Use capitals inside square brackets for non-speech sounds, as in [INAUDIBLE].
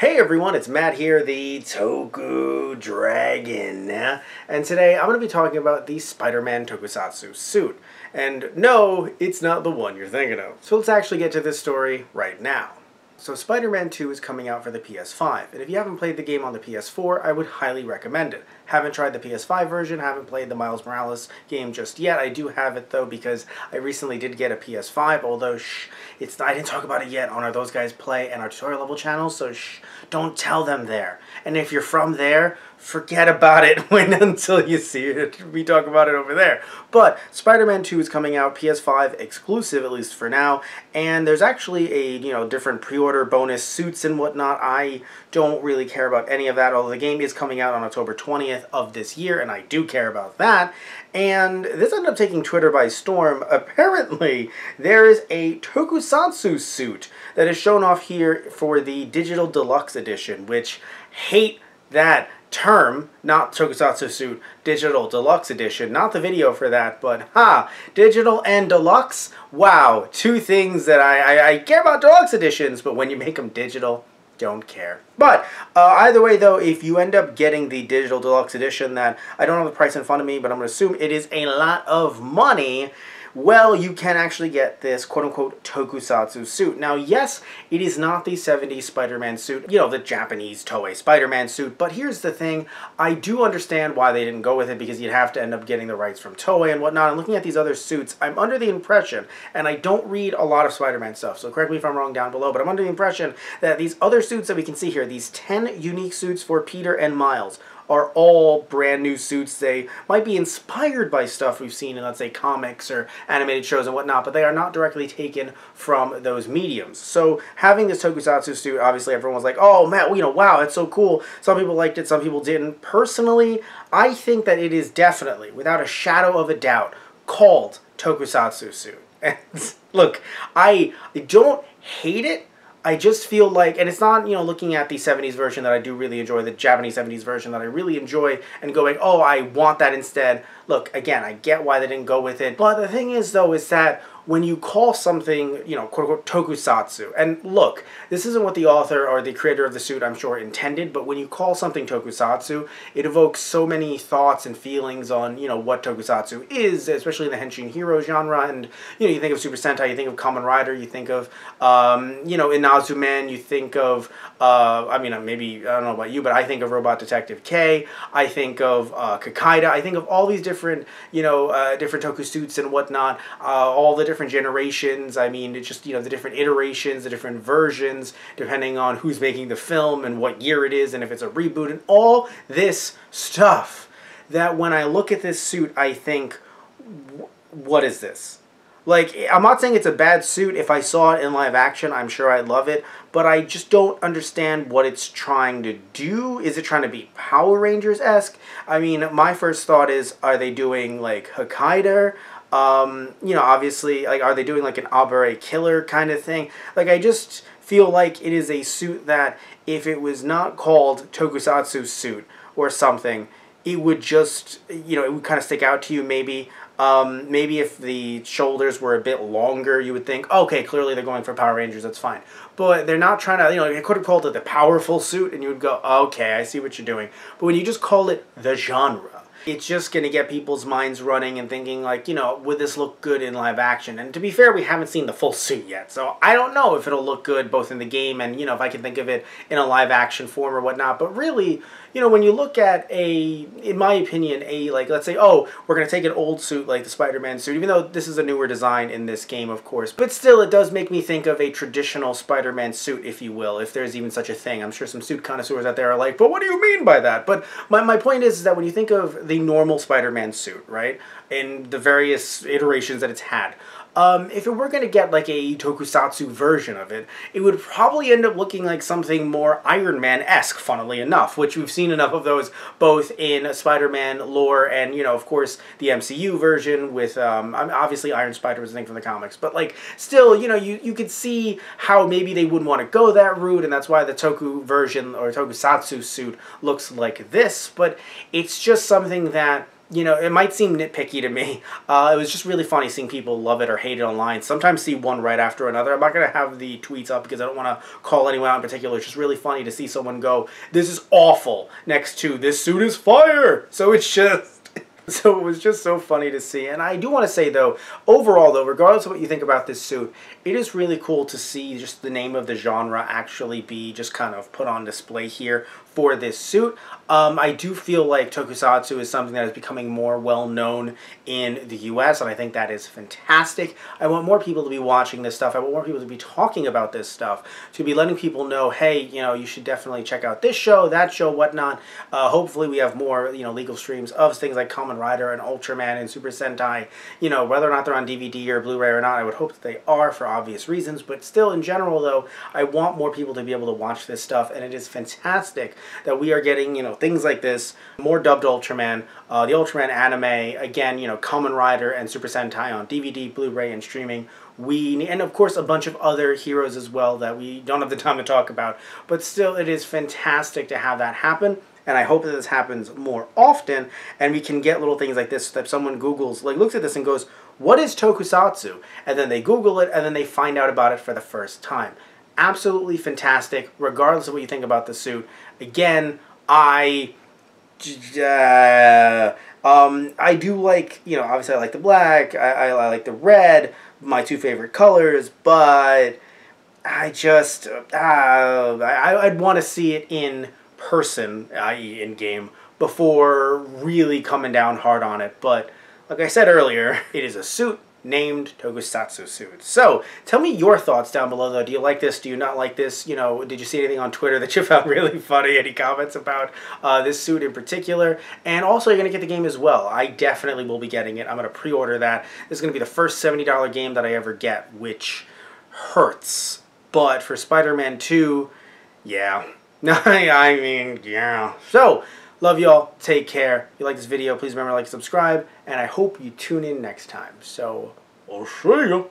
Hey everyone, it's Matt here, the TokuDragon, and today I'm going to be talking about the Spider-Man Tokusatsu suit. And no, it's not the one you're thinking of. So let's actually get to this story right now. So Spider-Man 2 is coming out for the PS5, and if you haven't played the game on the PS4, I would highly recommend it. Haven't tried the PS5 version, haven't played the Miles Morales game just yet. I do have it though because I recently did get a PS5, although shh, it's I didn't talk about it yet on our Those Guys Play and our tutorial level channel, so shh, don't tell them there. And if you're from there, forget about it [LAUGHS] when until you see it. We talk about it over there. But Spider-Man 2 is coming out PS5 exclusive, at least for now, and there's actually a, you know, different pre-order bonus suits and whatnot. I don't really care about any of that, although the game is coming out on October 20th of this year, and I do care about that. And this ended up taking Twitter by storm. Apparently, there is a Tokusatsu suit that is shown off here for the Digital Deluxe Edition, which hate that term, not Tokusatsu Suit Digital Deluxe Edition, not the video for that, but ha, Digital and Deluxe, wow, two things that I, I, I care about Deluxe Editions, but when you make them digital, don't care. But uh, either way, though, if you end up getting the digital deluxe edition, that I don't have the price in front of me, but I'm going to assume it is a lot of money well, you can actually get this quote-unquote tokusatsu suit. Now, yes, it is not the 70s Spider-Man suit, you know, the Japanese Toei Spider-Man suit, but here's the thing, I do understand why they didn't go with it, because you'd have to end up getting the rights from Toei and whatnot, and looking at these other suits, I'm under the impression, and I don't read a lot of Spider-Man stuff, so correct me if I'm wrong down below, but I'm under the impression that these other suits that we can see here, these 10 unique suits for Peter and Miles, are all brand new suits. They might be inspired by stuff we've seen in, let's say, comics or animated shows and whatnot, but they are not directly taken from those mediums. So having this tokusatsu suit, obviously everyone was like, oh, man, you know, wow, it's so cool. Some people liked it, some people didn't. Personally, I think that it is definitely, without a shadow of a doubt, called tokusatsu suit. [LAUGHS] And look, I don't hate it, I just feel like, and it's not, you know, looking at the 70s version that I do really enjoy, the Japanese 70s version that I really enjoy, and going, oh, I want that instead. Look, again, I get why they didn't go with it. But the thing is, though, is that when you call something, you know, quote unquote, tokusatsu, and look, this isn't what the author or the creator of the suit, I'm sure, intended, but when you call something tokusatsu, it evokes so many thoughts and feelings on, you know, what tokusatsu is, especially in the Henshin Hero genre, and, you know, you think of Super Sentai, you think of Kamen Rider, you think of, um, you know, Inazuman, you think of, uh, I mean, uh, maybe, I don't know about you, but I think of Robot Detective K, I think of uh, Kikaider, I think of all these different, you know, uh, different toku suits and whatnot, uh, all the different different generations. I mean, it's just, you know, the different iterations, the different versions, depending on who's making the film and what year it is and if it's a reboot and all this stuff that when I look at this suit, I think, what is this? Like, I'm not saying it's a bad suit. If I saw it in live action, I'm sure I'd love it. But I just don't understand what it's trying to do. Is it trying to be Power Rangers-esque? I mean, my first thought is, are they doing, like, Hakaider? Um, you know, obviously, like, are they doing like an AbareKiller kind of thing? Like, I just feel like it is a suit that if it was not called Tokusatsu suit or something, it would just, you know, it would kind of stick out to you maybe. Um, maybe if the shoulders were a bit longer, you would think, okay, clearly they're going for Power Rangers, that's fine. But they're not trying to, you know, they could have called it the powerful suit, and you would go, okay, I see what you're doing. But when you just call it the genre, it's just going to get people's minds running and thinking like, you know, would this look good in live action? And to be fair, we haven't seen the full suit yet, so I don't know if it'll look good both in the game and, you know, if I can think of it in a live action form or whatnot. But really, you know, when you look at a, in my opinion, a, like, let's say, oh, we're going to take an old suit like the Spider-Man suit, even though this is a newer design in this game, of course. But still, it does make me think of a traditional Spider-Man suit, if you will, if there's even such a thing. I'm sure some suit connoisseurs out there are like, but what do you mean by that? But my, my point is, is that when you think of the normal Spider-Man suit, right, in the various iterations that it's had, um, if it were going to get like a tokusatsu version of it, it would probably end up looking like something more Iron Man-esque, funnily enough, which we've seen enough of those both in Spider-Man lore and, you know, of course, the MCU version with, um, obviously Iron Spider was a thing from the comics, but like, still, you know, you, you could see how maybe they wouldn't want to go that route, and that's why the Toku version or tokusatsu suit looks like this, but it's just something that you know, it might seem nitpicky to me. Uh, it was just really funny seeing people love it or hate it online. Sometimes see one right after another. I'm not going to have the tweets up because I don't want to call anyone out in particular. It's just really funny to see someone go, this is awful, next to, this suit is fire. So it's just [LAUGHS] So it was just so funny to see. And I do want to say, though, overall, though, regardless of what you think about this suit, it is really cool to see just the name of the genre actually be just kind of put on display here for this suit. Um, I do feel like tokusatsu is something that is becoming more well known in the US, and I think that is fantastic. I want more people to be watching this stuff. I want more people to be talking about this stuff, to be letting people know, hey, you know, you should definitely check out this show, that show, whatnot. Uh, hopefully, we have more, you know, legal streams of things like Kamen Rider and Ultraman and Super Sentai. You know, whether or not they're on DVD or Blu-ray or not, I would hope that they are for obvious reasons. But still, in general, though, I want more people to be able to watch this stuff, and it is fantastic that we are getting, you know, things like this, more dubbed Ultraman, uh, the Ultraman anime, again, you know, Kamen Rider and Super Sentai on DVD, Blu-ray, and streaming. We and of course a bunch of other heroes as well that we don't have the time to talk about. But still, it is fantastic to have that happen and I hope that this happens more often, and we can get little things like this that someone Googles, like looks at this and goes, what is tokusatsu? And then they Google it, and then they find out about it for the first time absolutely fantastic, regardless of what you think about the suit. Again, I... Uh, um, I do like, you know, obviously I like the black, I, I, I like the red, my two favorite colors, but I just, uh, I, I'd want to see it in person, i.e. in game, before really coming down hard on it. But like I said earlier, [LAUGHS] it is a suit named Tokusatsu suit. So, tell me your thoughts down below though. Do you like this? Do you not like this? You know, did you see anything on Twitter that you found [LAUGHS] really funny? Any comments about uh, this suit in particular? And also, you're going to get the game as well. I definitely will be getting it. I'm going to pre-order that. This is going to be the first $70 game that I ever get, which hurts. But for Spider-Man 2, yeah. [LAUGHS] I mean, yeah. So, Love y'all. Take care. If you like this video, please remember to like and subscribe. And I hope you tune in next time. So, I'll see you.